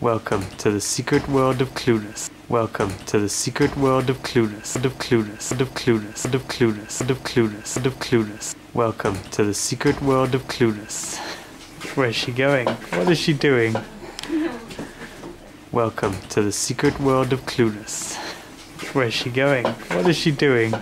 Welcome to the secret world of Clunas. Welcome to the secret world of Clunas. Of Clunas. Of Clunas. Of Clunas. Of Clunas. Of Clunas. Welcome to the secret world of Clunas. Where's she going? What is she doing? Welcome to the secret world of Clunas. Where's she going? What is she doing?